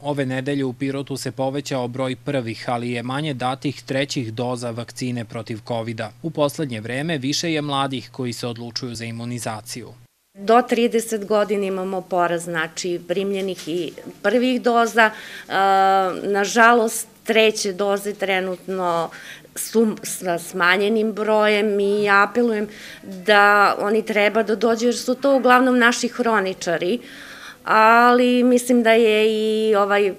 Ove nedelje u Pirotu se povećao broj prvih, ali je manje datih trećih doza vakcine protiv covid -a. U poslednje vreme više je mladih koji se odlučuju za imunizaciju. Do 30 godina imamo poraz, znači primljenih i prvih doza. Nažalost, treće doze trenutno su sa smanjenim brojem i apelujem da oni treba da dođu jer su to uglavnom naši hroničari, ali mislim da je i ovaj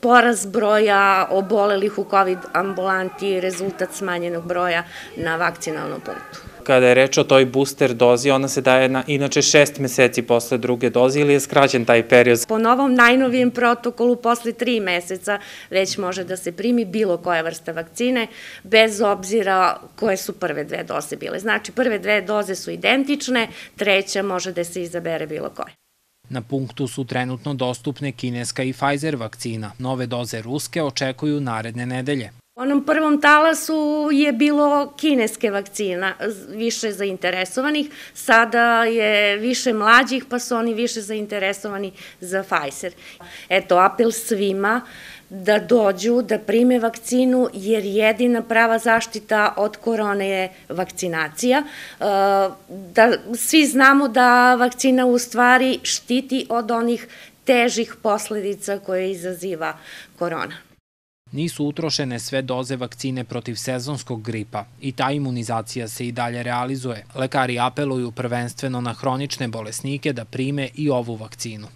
poraz broja obolelih u COVID ambulanti rezultat smanjenog broja na vakcinalnom punktu. Kada je reč o toj booster dozi, ona se daje na, inače šest meseci posle druge doze ili je skraćen taj period? Po novom najnovijem protokolu posle tri meseca već može da se primi bilo koja vrsta vakcine, bez obzira koje su prve dve doze bile. Znači, prve dve doze su identične, treća može da se izabere bilo koja. Na punktu su trenutno dostupne kineska i Pfizer vakcina. Nove doze ruske očekuju naredne nedelje. Onom prvom talasu je bilo kineske vakcina, više zainteresovanih, sada je više mlađih, pa su oni više zainteresovani za Pfizer. Eto, apel svima da dođu, da prime vakcinu, jer jedina prava zaštita od korone je vakcinacija. E, da svi znamo da vakcina u stvari štiti od onih težih posledica koje izaziva korona nisu utrošene sve doze vakcine protiv sezonskog gripa i ta imunizacija se i dalje realizuje. Lekari apeluju prvenstveno na hronične bolesnike da prime i ovu vakcinu.